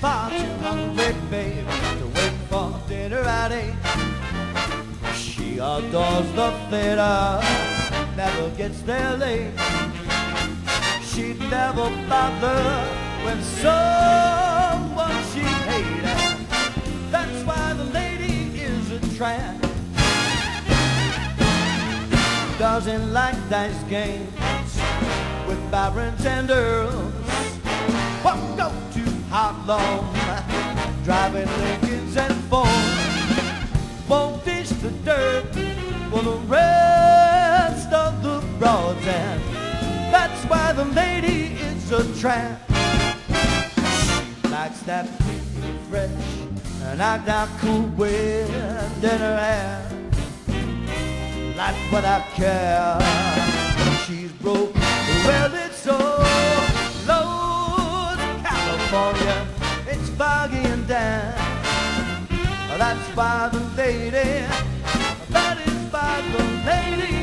far too hungry, babe, to wait for dinner at eight. She adores the theater, never gets there late. She never bothers when someone she hated. That's why the lady is a tramp. Doesn't like dice games with barons and earls. Whoa, go! Harlem, driving Lincolns and Fords. Won't dish the dirt for the rest of the broads, and that's why the lady is a tramp. She likes that fresh and act got cool wind in her hair. That's what I care. That's by the lady, that is why the lady,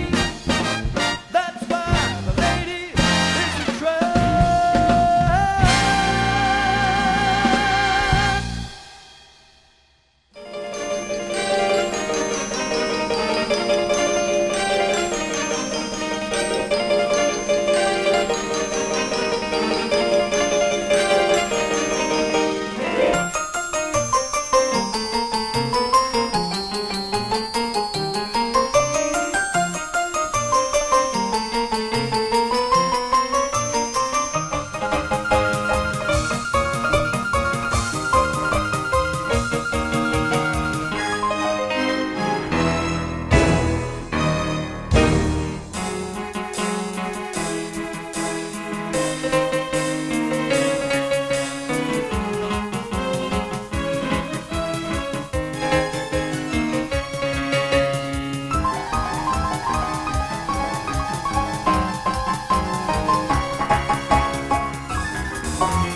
Yeah.